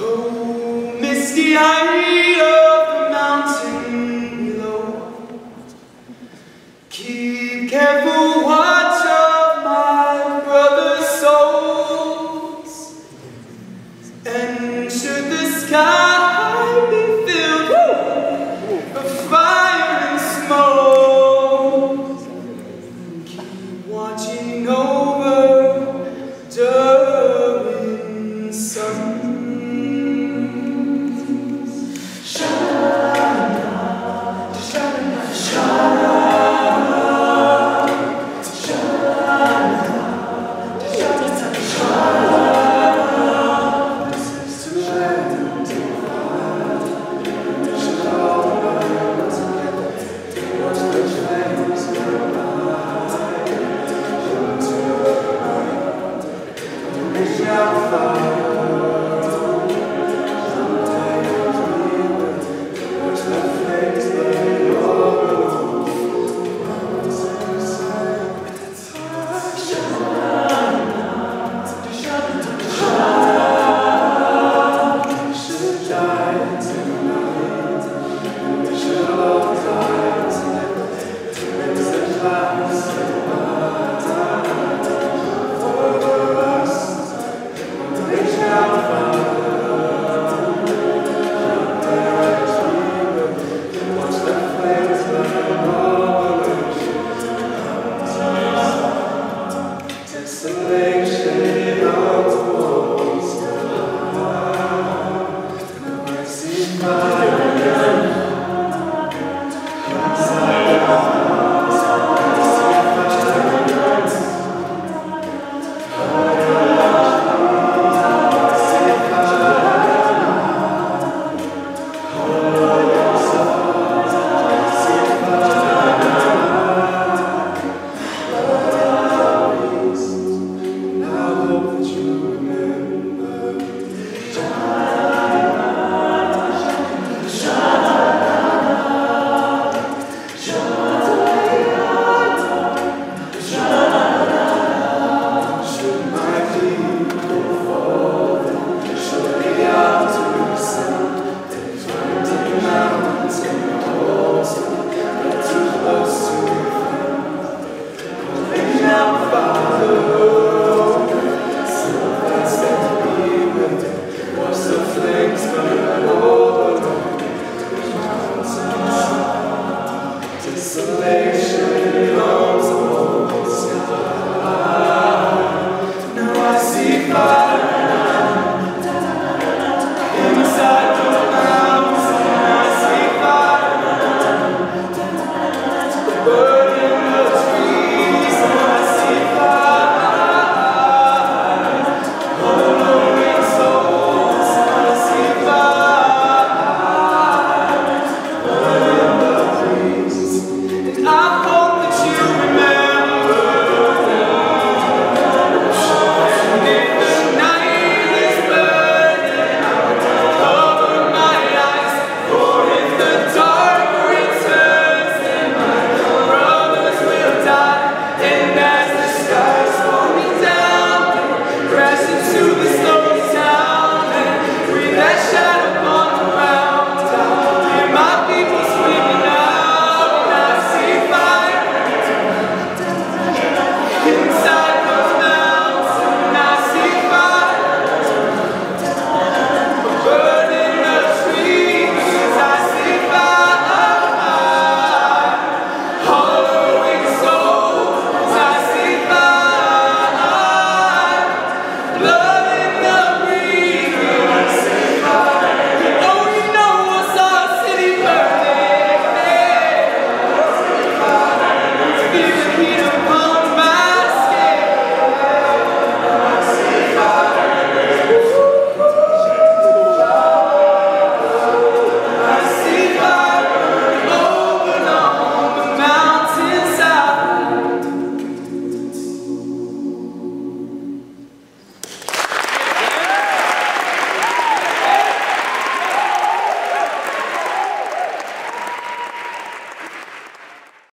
Oh, misty height of the mountain keep careful watch us.